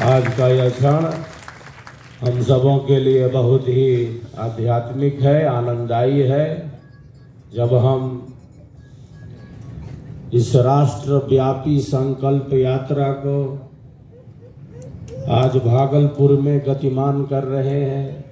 आज का यह क्षण हम सबों के लिए बहुत ही आध्यात्मिक है, आनंददायी है। जब हम इस राष्ट्रव्यापी संकल्प यात्रा को आज भागलपुर में गतिमान कर रहे हैं